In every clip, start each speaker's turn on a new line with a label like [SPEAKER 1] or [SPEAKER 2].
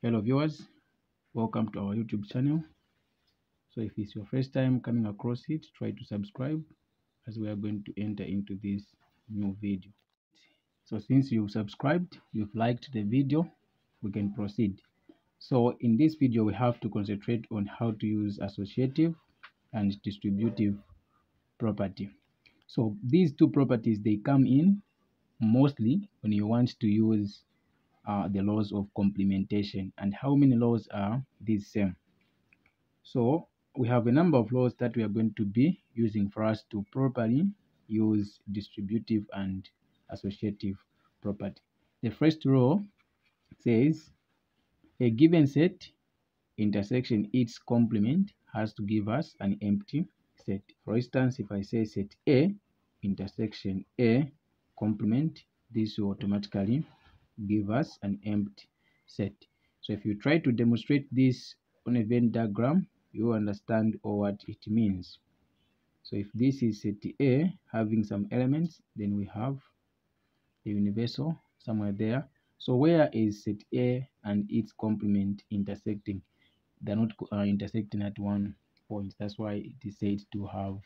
[SPEAKER 1] hello viewers. Welcome to our youtube channel. So if it's your first time coming across it try to subscribe as we are going to enter into this new video. So since you've subscribed you've liked the video we can proceed. So in this video we have to concentrate on how to use associative and distributive property. So these two properties they come in mostly when you want to use uh, the laws of complementation and how many laws are these same? So we have a number of laws that we are going to be using for us to properly use distributive and associative property. The first law says a given set intersection its complement has to give us an empty set. For instance if i say set a intersection a complement this will automatically give us an empty set. So if you try to demonstrate this on a Venn diagram, you understand what it means. So if this is set A having some elements, then we have the universal somewhere there. So where is set A and its complement intersecting? They're not uh, intersecting at one point. That's why it is said to have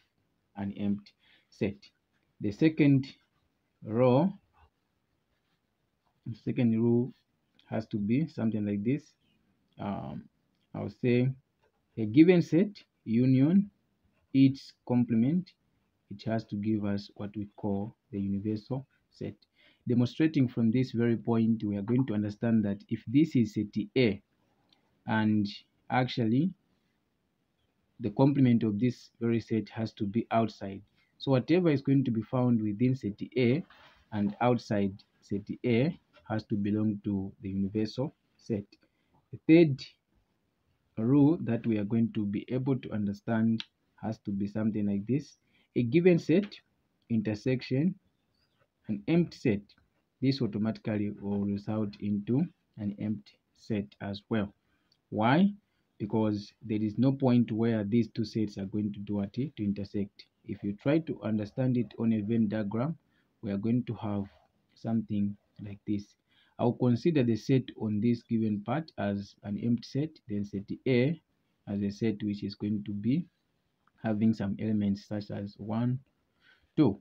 [SPEAKER 1] an empty set. The second row the second rule has to be something like this. Um, I'll say a given set union its complement it has to give us what we call the universal set. Demonstrating from this very point we are going to understand that if this is set A and actually the complement of this very set has to be outside. So whatever is going to be found within set A and outside set A has to belong to the universal set. The third rule that we are going to be able to understand has to be something like this. A given set, intersection, an empty set. This automatically will result into an empty set as well. Why? Because there is no point where these two sets are going to do what to intersect. If you try to understand it on a Venn diagram, we are going to have something like this. I'll consider the set on this given part as an empty set, then set A as a set which is going to be having some elements such as 1, 2.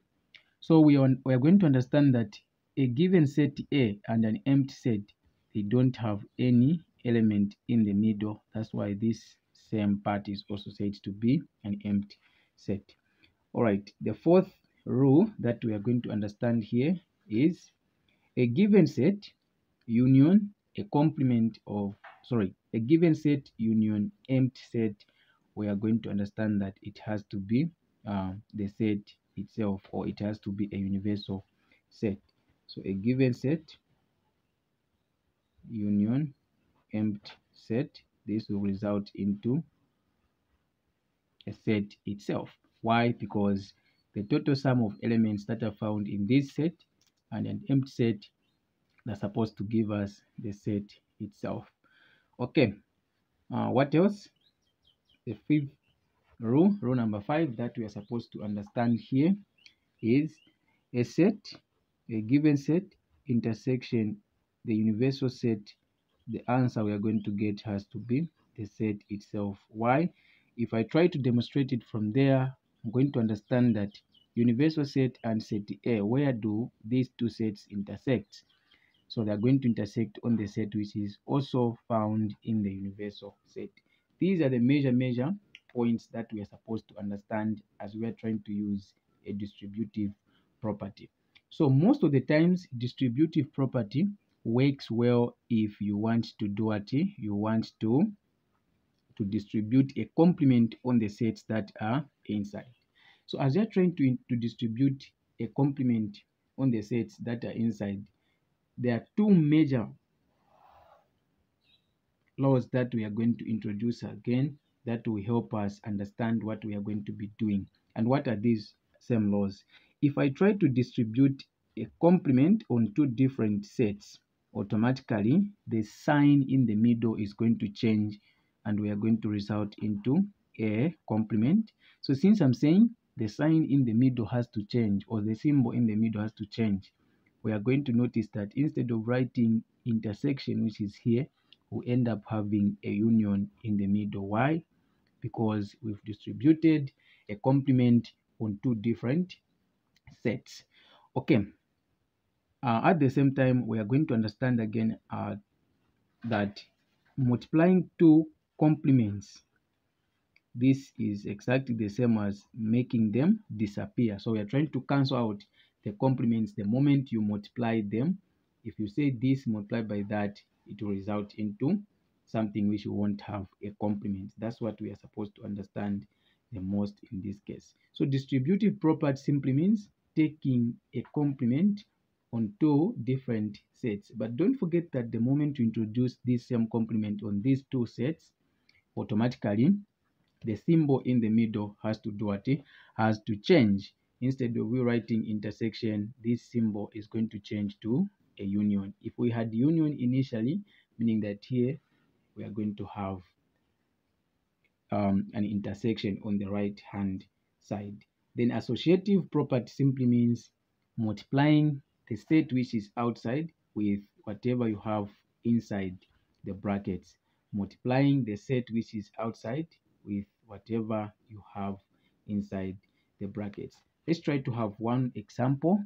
[SPEAKER 1] So we are, we are going to understand that a given set A and an empty set, they don't have any element in the middle. That's why this same part is also said to be an empty set. All right, the fourth rule that we are going to understand here is a given set union a complement of sorry a given set union empty set we are going to understand that it has to be uh, the set itself or it has to be a universal set. So a given set union empty set this will result into a set itself. Why? Because the total sum of elements that are found in this set and an empty set they're supposed to give us the set itself. Okay uh, what else? The fifth rule rule number five that we are supposed to understand here is a set a given set intersection the universal set the answer we are going to get has to be the set itself. Why? If i try to demonstrate it from there i'm going to understand that universal set and set a where do these two sets intersect so they are going to intersect on the set which is also found in the universal set. These are the major major points that we are supposed to understand as we are trying to use a distributive property. So most of the times distributive property works well if you want to do what you want to to distribute a complement on the sets that are inside. So as you're trying to, to distribute a complement on the sets that are inside, there are two major laws that we are going to introduce again that will help us understand what we are going to be doing. And what are these same laws? If I try to distribute a complement on two different sets, automatically the sign in the middle is going to change and we are going to result into a complement. So since I'm saying the sign in the middle has to change or the symbol in the middle has to change, we are going to notice that instead of writing intersection which is here we end up having a union in the middle. Why? Because we've distributed a complement on two different sets. Okay. Uh, at the same time, we are going to understand again uh, that multiplying two complements this is exactly the same as making them disappear. So we are trying to cancel out the complements the moment you multiply them. If you say this multiplied by that it will result into something which you won't have a complement. That's what we are supposed to understand the most in this case. So distributive property simply means taking a complement on two different sets. But don't forget that the moment you introduce this same complement on these two sets automatically the symbol in the middle has to do what? Has to change. Instead of we writing intersection this symbol is going to change to a union. If we had union initially meaning that here we are going to have um, an intersection on the right hand side. Then associative property simply means multiplying the set which is outside with whatever you have inside the brackets. Multiplying the set which is outside with whatever you have inside the brackets. Let's try to have one example.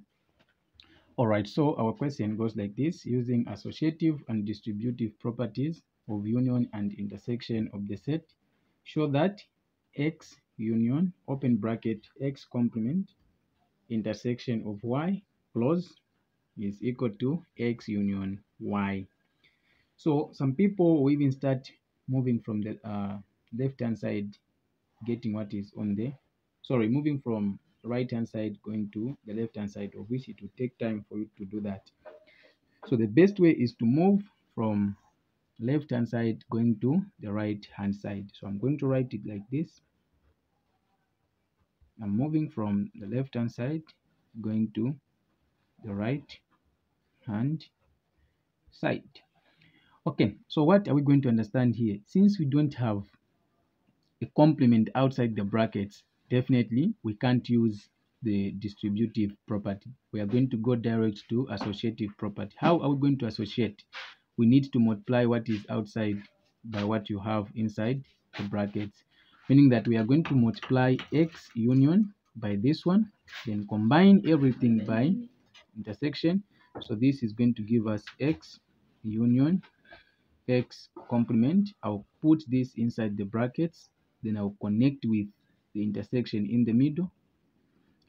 [SPEAKER 1] All right so our question goes like this using associative and distributive properties of union and intersection of the set show that x union open bracket x complement intersection of y close is equal to x union y. So some people will even start moving from the uh, left hand side getting what is on the sorry moving from right hand side going to the left hand side of which it will take time for you to do that. So the best way is to move from left hand side going to the right hand side. So i'm going to write it like this. I'm moving from the left hand side going to the right hand side. Okay so what are we going to understand here? Since we don't have a complement outside the brackets definitely we can't use the distributive property. We are going to go direct to associative property. How are we going to associate? We need to multiply what is outside by what you have inside the brackets meaning that we are going to multiply x union by this one then combine everything by intersection. So this is going to give us x union x complement. I'll put this inside the brackets then i'll connect with the intersection in the middle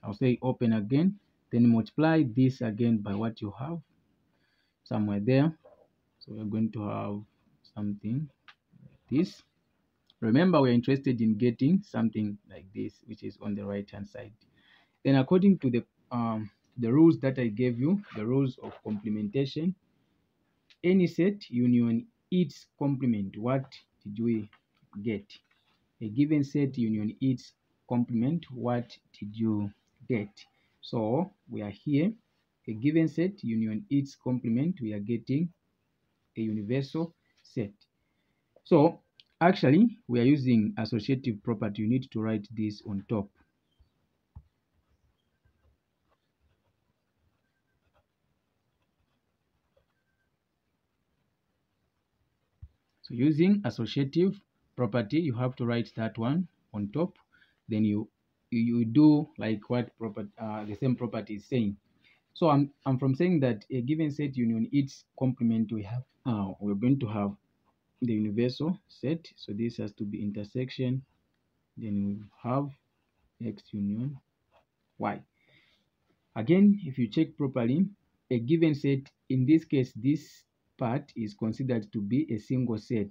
[SPEAKER 1] i'll say open again then multiply this again by what you have somewhere there so we're going to have something like this remember we're interested in getting something like this which is on the right hand side then according to the um, the rules that I gave you, the rules of complementation, any set union its complement. What did we get? A given set union its complement. What did you get? So we are here. A given set union its complement. We are getting a universal set. So actually, we are using associative property. You need to write this on top. So using associative property, you have to write that one on top. Then you you do like what property uh, the same property is saying. So I'm I'm from saying that a given set union its complement we have uh, we're going to have the universal set. So this has to be intersection. Then we have x union y. Again, if you check properly, a given set in this case this part is considered to be a single set.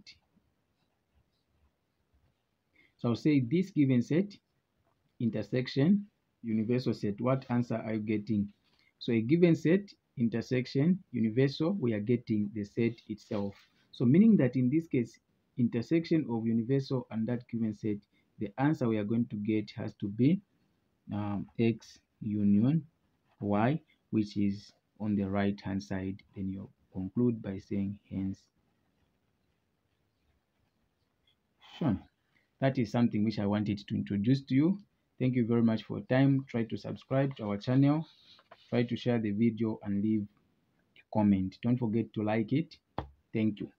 [SPEAKER 1] So I'll say this given set, intersection, universal set. What answer are you getting? So a given set, intersection, universal, we are getting the set itself. So meaning that in this case, intersection of universal and that given set, the answer we are going to get has to be um, x union y, which is on the right hand side. Then you conclude by saying hence. That is something which I wanted to introduce to you. Thank you very much for your time. Try to subscribe to our channel. Try to share the video and leave a comment. Don't forget to like it. Thank you.